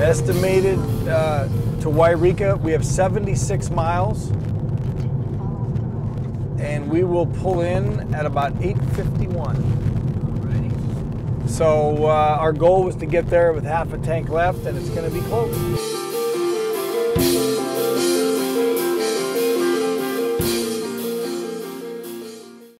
Estimated uh, to Yreka, we have 76 miles, and we will pull in at about 8:51. So uh, our goal was to get there with half a tank left, and it's going to be close.